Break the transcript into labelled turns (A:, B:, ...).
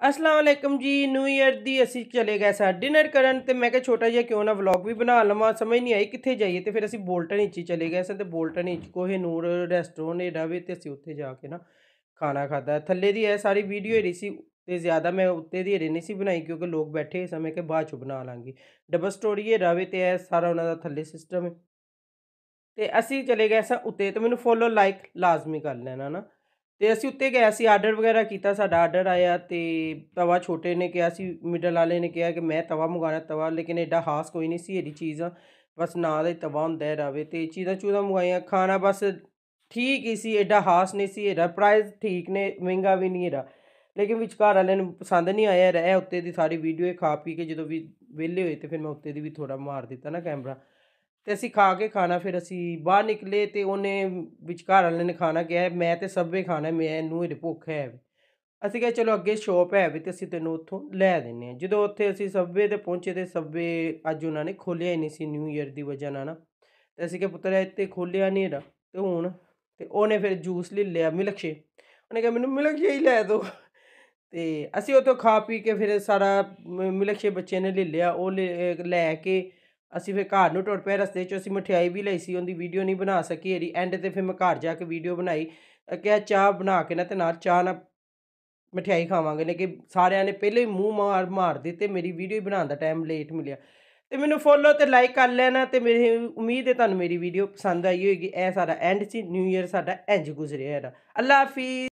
A: ਅਸਲਾਮ ਵਾਲੇਕਮ ਜੀ new year ਦੀ ਅਸੀਂ ਚਲੇ ਗਏ ਸਾਂ ਡਿਨਰ ਕਰਨ ਤੇ ਮੈਂ ਕਿਹਾ ਛੋਟਾ ਜਿਹਾ ਕਿਉਂ ਨਾ ਵਲੌਗ ਵੀ ਬਣਾ ਲਵਾਂ, ਸਮਝ ਨਹੀਂ ਆਈ ਕਿੱਥੇ ਜਾਈਏ ਤੇ ਫਿਰ ਅਸੀਂ ਬੋਲਟਨ ਵਿੱਚ ਹੀ ਚਲੇ ਗਏ ਸਾਂ ਤੇ ਬੋਲਟਨ ਵਿੱਚ ਕੋਹੇ ਨੂਰ ਰੈਸਟੋਰੈਂਟ ਏਡਾ ਵੇ ਤੇ ਅਸੀਂ ਉੱਥੇ ਜਾ ਕੇ ਨਾ ਖਾਣਾ ਖਾਦਾ ਥੱਲੇ ਦੀ ਇਹ ਸਾਰੀ ਵੀਡੀਓ ਏਰੀ ਸੀ ਤੇ ਜ਼ਿਆਦਾ ਮੈਂ ਉੱਤੇ ਦੀ ਏਰੀ ਨਹੀਂ ਸੀ ਬਣਾਈ ਕਿਉਂਕਿ ਲੋਕ ਬੈਠੇ ਸਮੇਂ ਕਿ ਬਾਅਦ ਚ ਬਣਾ ਲਾਂਗੀ। ਡਬਲ ਸਟੋਰੀ ਹੈ ਰਵੇ ਤੇ ਇਹ ਸਾਰਾ ਉਹਨਾਂ ਦਾ ਥੱਲੇ ਸਿਸਟਮ ਹੈ। ਤੇ ਅਸੀਂ ਚਲੇ ਗਏ ਸਾਂ ਉੱਤੇ ਤੇ ਮੈਨੂੰ ਫੋਲੋ ਲਾਈਕ ਲਾਜ਼ਮੀ ਕਰ ਲੈਣਾ ਨਾ। ਤੇ ਅਸੀਂ ਉੱਤੇ ਗਏ ਸੀ ਆਰਡਰ ਵਗੈਰਾ ਕੀਤਾ, ਸਾਡਾ ਆਰਡਰ ਆਇਆ ਤੇ ਤਵਾ ਛੋਟੇ ਨੇ ਕਿਹਾ ਸੀ ਮਿਡਲ ਵਾਲੇ ਨੇ ਕਿਹਾ ਕਿ ਮੈਂ ਤਵਾ ਮੰਗਾਣਾ ਤਵਾ, ਲੇਕਿਨ ਐਡਾ ਹਾਸ ਕੋਈ ਨਹੀਂ ਸੀ ਇਹਦੀ ਚੀਜ਼। ਬਸ ਨਾਂ ਦਾ ਤਵਾ ਹੁੰਦਾ ਰਵੇ ਤੇ ਚੀਜ਼ਾਂ ਚੂਜ਼ਾਂ ਮੰਗਾਈਆਂ ਖਾਣਾ ਬਸ ਠੀਕ ਹੀ ਸੀ ਐਡਾ ਹਾਸ ਨਹੀਂ ਸੀ ਇਹਦਾ ਪ੍ਰਾਈਸ ਠੀਕ ਨੇ, ਮਹਿੰਗਾ ਵੀ ਨਹੀਂ ਇਹਦਾ ਲੇਕਿਨ ਵਿਚਕਾਰ ਵਾਲਿਆਂ ਨੂੰ ਪਸੰਦ ਨਹੀਂ ਆਇਆ ਰਹਿ ਉੱਤੇ ਦੀ ਸਾਰੀ ਵੀਡੀਓ ਖਾ ਪੀ ਕੇ ਜਦੋਂ ਵੀ ਵਿਹਲੇ ਹੋਏ ਤੇ ਫਿਰ ਮੈਂ ਉੱਤੇ ਦੀ ਵੀ ਥੋੜਾ ਮਾਰ ਦਿੱਤਾ ਨਾ ਕੈਮਰਾ ਤੇ ਅਸੀਂ ਖਾ ਕੇ ਖਾਣਾ, ਫਿਰ ਅਸੀਂ ਬਾਹਰ ਨਿਕਲੇ ਤੇ ਉਹਨੇ ਵਿਚਕਾਰ ਵਾਲੇ ਨੇ ਖਾਣਾ ਕਿਹਾ, ਮੈਂ ਤੇ ਸਭੇ ਖਾਣਾ ਮੈਨੂੰ ਇਹਦੇ ਭੁੱਖ ਹੈ ਅਸੀਂ ਕਿਹਾ, ਚਲੋ ਅੱਗੇ ਸ਼ੋਪ ਹੈ ਵੀ ਤੇ ਅਸੀਂ ਤੈਨੂੰ ਉੱਥੋਂ ਲੈ ਦਿੰਨੇ ਆ ਜਦੋਂ ਉੱਥੇ ਅਸੀਂ ਸਭੇ ਤੇ ਪਹੁੰਚੇ ਤੇ ਸਭੇ ਅੱਜ ਉਹਨਾਂ ਨੇ ਖੋਲਿਆ ਹੀ ਨਹੀਂ ਸੀ ਨਿਊ ਈਅਰ ਦੀ ਵਜ੍ਹਾ ਨਾਲ ਨਾ। ਤੇ ਅਸੀਂ ਕਿਹਾ, ਪੁੱਤਰ, ਇੱਥੇ ਖੋਲਿਆ ਨਹੀਂ ਇਹਦਾ ਤੇ ਹੁਣ ਤੇ ਉਹਨੇ ਫਿਰ ਜੂਸ ਲੈ ਲਿਆ ਮਿਲਕ ਸ਼ੇਕ ਉਹਨੇ ਕਿਹਾ, ਮੈਨੂੰ ਮਿਲਕ ਸ਼ੇਕ ਹੀ ਲੈ ਦਿਓ। ਤੇ ਅਸੀਂ ਉੱਥੋਂ ਖਾ ਪੀ ਕੇ ਫਿਰ ਸਾਰਾ ਮਿਲਕ ਸ਼ੇਕ ਬੱਚੇ ਨੇ ਲੈ ਲਿਆ, ਉਹ ਲੈ ਕੇ ਅਸੀਂ ਫਿਰ ਘਰ ਨੂੰ ਟੁੱਟ ਪਏ, ਰਸਤੇ 'ਚ ਅਸੀਂ ਮਠਿਆਈ ਵੀ ਲਈ ਸੀ, ਉਹਦੀ ਵੀਡੀਓ ਨਹੀਂ ਬਣਾ ਸਕੀ ਇਹਦੀ ਐਂਡ ਤੇ ਫਿਰ ਮੈਂ ਘਰ ਜਾ ਕੇ ਵੀਡੀਓ ਬਣਾਈ। ਕਿਹਾ ਚਾਹ ਬਣਾ ਕੇ ਨਾ ਤੇ ਨਾਲ ਚਾਹ ਨਾਲ ਮਠਿਆਈ ਖਾਵਾਂਗੇ। ਨੇ ਕਿ ਸਾਰਿਆਂ ਨੇ ਪਹਿਲੇ ਹੀ ਮੂੰਹ ਮਾਰ ਮਾਰ ਦਿੱਤੇ, ਮੇਰੀ ਵੀਡੀਓ ਬਣਾਉਣ ਦਾ ਟਾਈਮ ਲੇਟ ਮਿਲਿਆ। ਤੇ ਮੈਨੂੰ ਫੋਲੋ ਤੇ ਲਾਈਕ ਕਰ ਲੈਣਾ ਤੇ ਮੇਰੀ ਉਮੀਦ ਹੈ ਤੁਹਾਨੂੰ ਮੇਰੀ ਵੀਡੀਓ ਪਸੰਦ ਆਈ ਹੋਏਗੀ। ਇਹ ਸਾਡਾ ਐਂਡ ਸੀ ਨਿਊ ਇਅਰ ਸਾਡਾ ਇੰਜ ਗੁਜ਼ਰਿਆ ਇਹਦਾ ਅੱਲਾ ਹਾਫਿਜ਼।